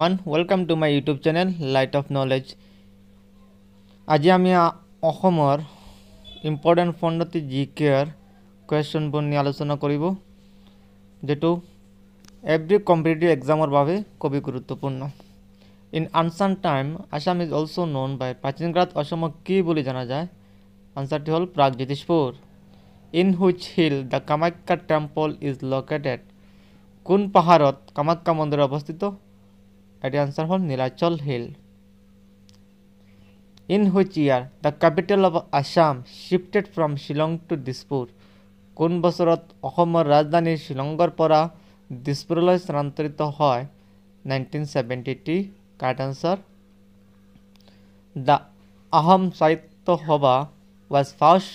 One welcome to my YouTube channel light of knowledge আজি আমি অসমৰ ইম্পৰ্টেণ্ট পদ্ধতি জি কেয়াৰ কুৱেশ্যনবোৰ নিয়ে আলোচনা কৰিব, যিটো এভৰি কম্পিটিটিভ এক্সামৰ বাবে খুবেই গুৰুত্বপূৰ্ণ। In ancient time Assam is also' known by প্ৰাচীন কালত অসমক কি বুলি জনা যায়? আনচাৰটি হ'ল Pragjyotishpur in which hill the Kamakhya temple is located কোন পাহাৰত কামাখ্যা মন্দিৰ অৱস্থিত? এটি আনসার হল Nilachal hill in which year the capital of Assam shifted from Shillong to Dispur কোন বছৰত অসমৰ ৰাজধানী শ্বিলঙৰ পৰা দিছপুৰলৈ স্থানান্তৰিত হয়? Nineteen seventy three correct answer the Ahom Sahitya Sabha was first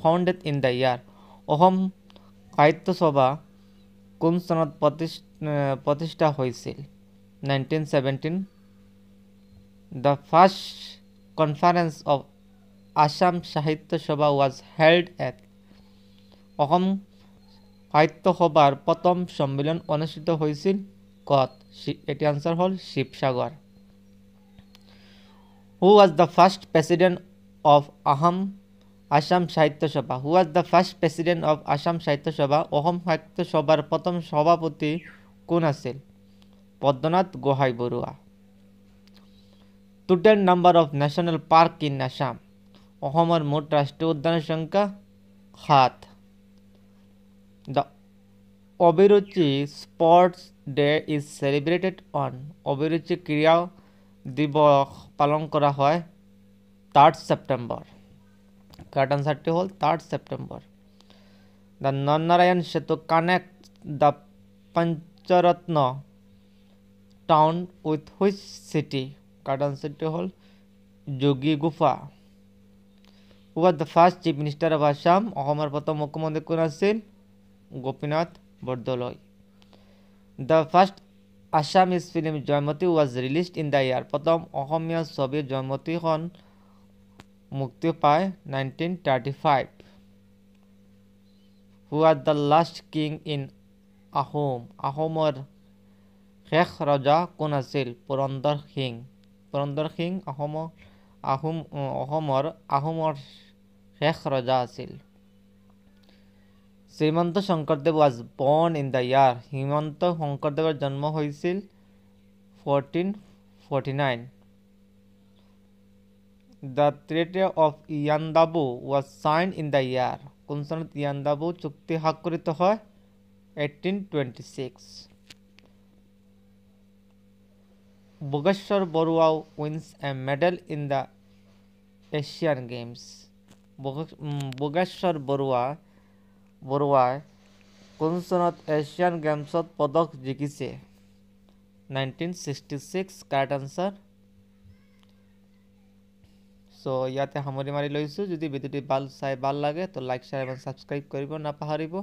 founded in the year Asam Sahitya Sabha কোন চনত আহ, প্ৰতিষ্ঠা হৈছিল? 1917 the first conference of assam sahitya sabha was held at অসম সাহিত্য সভাৰ প্ৰথম সন্মিলন অনুষ্ঠিত হৈছিল। ক'ত? এটি আনচাৰ হ'ল Sivasagar. Who was the first president of Ahom Assam Sahitya Sabha who was the first president of Assam Sahitya Sabha Asam Sahitya সভাৰ প্ৰথম সভাপতি কোন আছিল? Padmanath Gohain Baruah total number of national park in Assam অসমৰ মুঠ ৰাষ্ট্ৰীয় উদ্যানৰ সংখ্যা সাত। The Abhiruchi sports day is celebrated on Abhiruchi ক্ৰীড়া দিৱস পালন কৰা হয় থাৰ্ড ছেপ্টেম্বৰ কাৰ্ট আনচাৰটি হ'ল third September the Naranarayan Setu connect the Pancharatna town with which city cart uncharted হ'ল Yogi Gufa who was the first chief minister of Assam অসমৰ প্ৰথম মুখ্যমন্ত্ৰী কোন আছিল Gopinath Bordoloi the first Assamese film Joymoti was released in the year প্ৰথম অসমীয়া ছবি জয়মতীখন মুক্তি পায় nineteen thirty five who are the last king in Ahom আহোমৰ শেষ ৰজা কোন আছিল? পুৰন্দৰ সিং। পুৰন্দৰ সিং অসমৰ আহোম আহ, অসমৰ আহোমৰ শেষ ৰজা আছিল। Srimanta Sankardev was born in the year Srimanta শংকৰদেৱৰ জন্ম হৈছিল fourteen forty nine the treaty of Yandabo was sign in the year কোন চনত ইয়ান্দাবু চুক্তি স্বাক্ষৰিত হয়? Eighteen twenty six Bogeshwar Barua wins a medal in the Asian Games. Um, Bogeshwar Barua বৰুৱাই কোন চনত এছিয়ান গেমছত পদক জিকিছে। Nineteen sixty six correct answer so' ইয়াতে সামৰি মাৰি লৈছোঁ। যদি ভিডিঅ'টি ভাল চাই ভাল লাগে তো লাইক শ্বেয়াৰ এবং ছাবস্ক্ৰাইব কৰিব নাপাহৰিব।